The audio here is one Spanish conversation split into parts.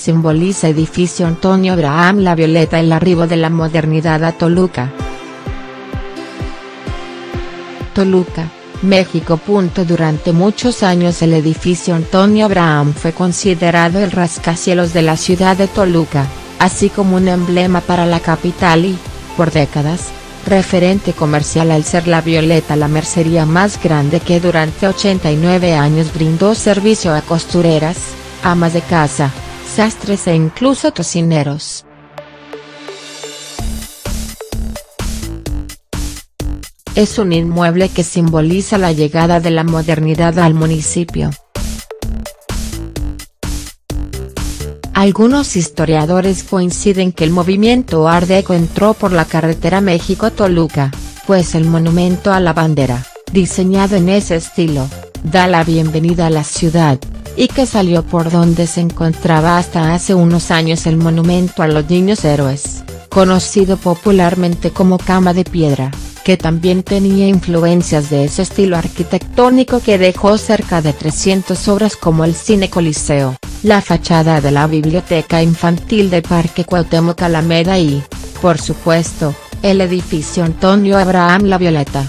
Simboliza edificio Antonio Abraham La Violeta el arribo de la modernidad a Toluca. Toluca, México. Durante muchos años el edificio Antonio Abraham fue considerado el rascacielos de la ciudad de Toluca, así como un emblema para la capital y, por décadas, referente comercial al ser la Violeta la mercería más grande que durante 89 años brindó servicio a costureras, amas de casa, sastres e incluso tocineros. Es un inmueble que simboliza la llegada de la modernidad al municipio. Algunos historiadores coinciden que el movimiento Art Deco entró por la carretera México-Toluca, pues el monumento a la bandera, diseñado en ese estilo, da la bienvenida a la ciudad, y que salió por donde se encontraba hasta hace unos años el monumento a los niños héroes, conocido popularmente como Cama de Piedra, que también tenía influencias de ese estilo arquitectónico que dejó cerca de 300 obras como el Cine Coliseo, la fachada de la Biblioteca Infantil de Parque Cuauhtémoc Alameda y, por supuesto, el edificio Antonio Abraham La Violeta.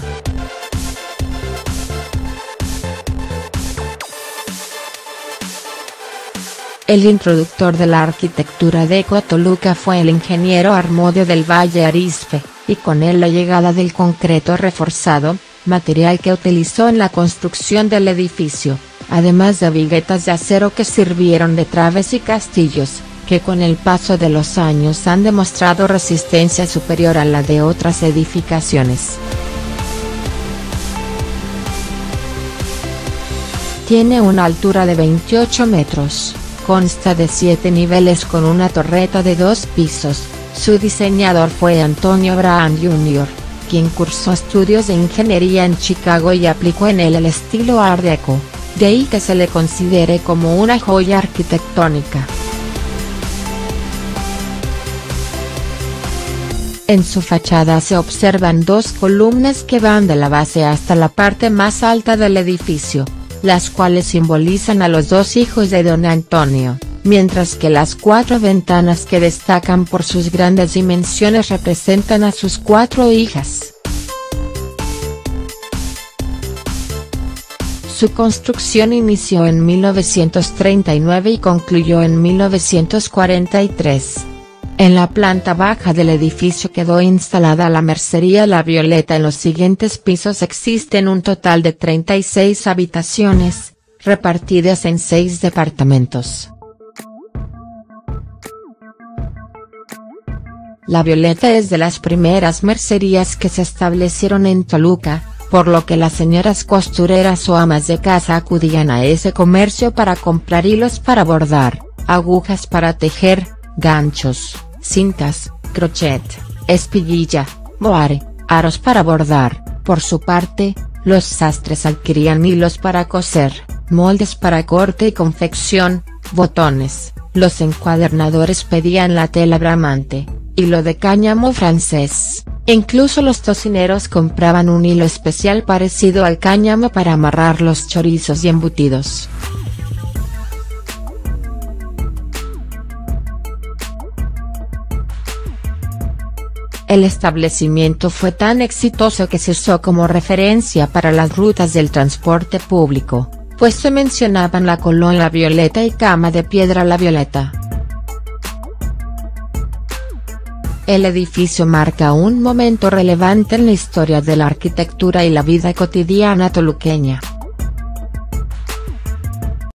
El introductor de la arquitectura de Toluca fue el ingeniero Armodio del Valle Arispe, y con él la llegada del concreto reforzado, material que utilizó en la construcción del edificio, además de viguetas de acero que sirvieron de traves y castillos, que con el paso de los años han demostrado resistencia superior a la de otras edificaciones. Tiene una altura de 28 metros Consta de siete niveles con una torreta de dos pisos, su diseñador fue Antonio Abraham Jr., quien cursó estudios de ingeniería en Chicago y aplicó en él el estilo Art Deco, de ahí que se le considere como una joya arquitectónica. En su fachada se observan dos columnas que van de la base hasta la parte más alta del edificio, las cuales simbolizan a los dos hijos de don Antonio, mientras que las cuatro ventanas que destacan por sus grandes dimensiones representan a sus cuatro hijas. Su construcción inició en 1939 y concluyó en 1943. En la planta baja del edificio quedó instalada la mercería La Violeta. En los siguientes pisos existen un total de 36 habitaciones, repartidas en seis departamentos. La Violeta es de las primeras mercerías que se establecieron en Toluca, por lo que las señoras costureras o amas de casa acudían a ese comercio para comprar hilos para bordar, agujas para tejer, ganchos, cintas, crochet, espiguilla, moare, aros para bordar, por su parte, los sastres adquirían hilos para coser, moldes para corte y confección, botones, los encuadernadores pedían la tela bramante, hilo de cáñamo francés, incluso los tocineros compraban un hilo especial parecido al cáñamo para amarrar los chorizos y embutidos. El establecimiento fue tan exitoso que se usó como referencia para las rutas del transporte público, pues se mencionaban la Colonia Violeta y Cama de Piedra La Violeta. El edificio marca un momento relevante en la historia de la arquitectura y la vida cotidiana toluqueña.